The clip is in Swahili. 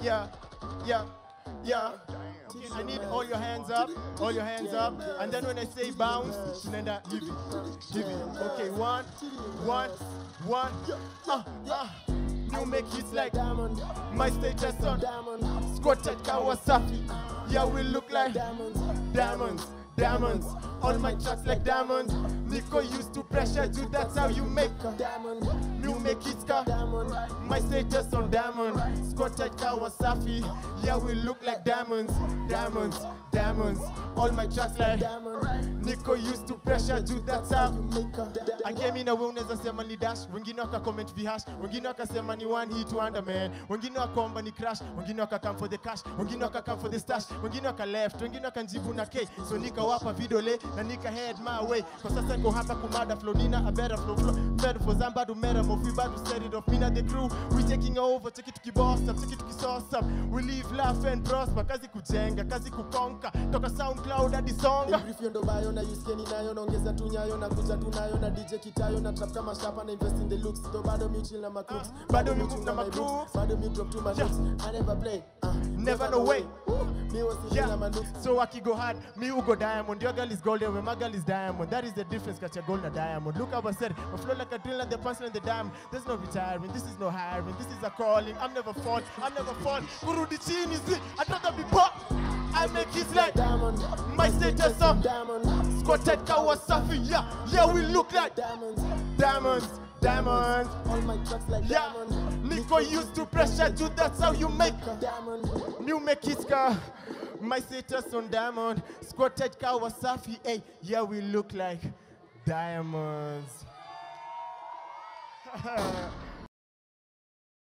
yeah, yeah, yeah. I need all your hands up, all your hands up, and then when I say bounce, tunaenda hivi. Okay, one, one, one. Ah, ah. You make hits like Diamond, my status on diamond, squatted Kawasaki. Yeah, we look like diamond, diamonds, diamonds. All my tracks like diamonds. Nico used to pressure you, that's how you make. diamond, You make it ska. My status on diamond, squatted Kawasaki. Yeah, we look like diamonds, diamonds, diamonds. All my tracks like diamond. Nico used to pressure you, that's how. Maker, Akemi na wewe unaweza sema ni dash, wengine waka comment vihash, wengine wakasema ni one hit wonder man, wengine wakaomba ni crash, wengine waka come for the cash, wengine waka come for the stash, wengine waka left, wengine wakanjibu na K, so nikawapa vidole na nika head my way, kwa sasa niko hapa kumada flow, nina a better flow. Flow, fed for Zamba do mera mofi bado set it off, mina the crew, we taking over, take it to tukiboss up, take it to tukisource up, we live laugh and prosper, kazi kujenga, kazi kukonka, toka SoundCloud hadi songa. Brief yo ndo bayo na yuskeni nayo naongeza tunyayo na kuja tunayo na DJ kitayo na trap kama shapa na invest in the looks ndo bado mi chill na my crooks bado mi chill na my my crooks. bado mi drop to my looks I never play uh, Never no way. me was Yeah. na my looks So aki go hard, me ugo go diamond. Your girl is gold and my girl is diamond. That is the difference, got your gold and diamond. Look how I said, my flow like a drill and the pencil and the diamond. There's no retiring, this is no hiring, this is a calling. I'm never fall, I'm never fall. kurudi chini rather be pop. I make it like diamond my status up. diamond Squatted Kawasaki, yeah, yeah, we look like diamonds diamonds, diamonds. all my tracks like Yeah, diamond Nico used to pressure you, that's how you make. diamond New make it ska. My status on diamond. Squatted Kawasaki. Hey, yeah, we look like diamonds.